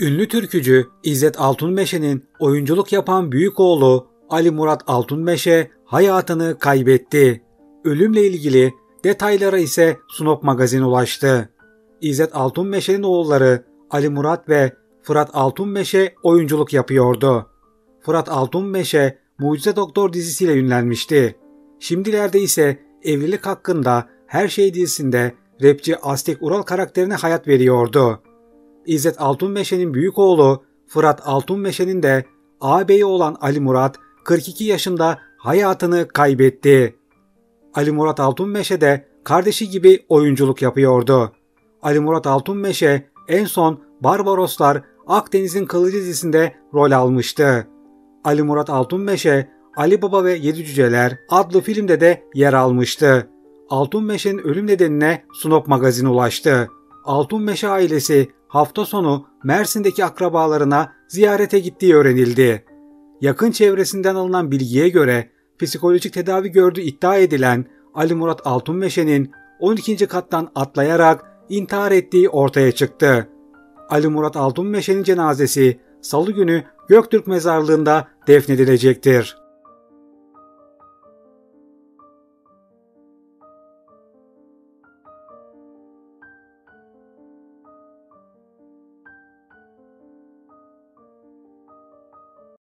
Ünlü türkücü İzzet Altunmeşe'nin oyunculuk yapan büyük oğlu Ali Murat Altunmeşe hayatını kaybetti. Ölümle ilgili detaylara ise Sunop Magazin ulaştı. İzzet Altunmeşe'nin oğulları Ali Murat ve Fırat Altunmeşe oyunculuk yapıyordu. Fırat Altunmeşe Mucize Doktor dizisiyle ünlenmişti. Şimdilerde ise evlilik hakkında her şey dizisinde rapçi Aztek Ural karakterine hayat veriyordu. İzzet Altunmeşe'nin büyük oğlu Fırat Altunmeşe'nin de ağabeyi olan Ali Murat 42 yaşında hayatını kaybetti. Ali Murat Altunmeşe de kardeşi gibi oyunculuk yapıyordu. Ali Murat Altunmeşe en son Barbaroslar Akdeniz'in Kılıcı dizisinde rol almıştı. Ali Murat Altunmeşe, Ali Baba ve Yedi Cüceler adlı filmde de yer almıştı. Altunmeşe'nin ölüm nedenine Sunop magazin ulaştı. Altunmeşe ailesi hafta sonu Mersin'deki akrabalarına ziyarete gittiği öğrenildi. Yakın çevresinden alınan bilgiye göre psikolojik tedavi gördüğü iddia edilen Ali Murat Altunmeşe'nin 12. kattan atlayarak intihar ettiği ortaya çıktı. Ali Murat Altunmeşe'nin cenazesi salı günü Göktürk mezarlığında defnedilecektir.